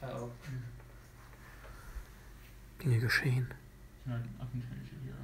Äh, ja, geschehen. Nein, geschehen. Ich meine, Affenschwäche.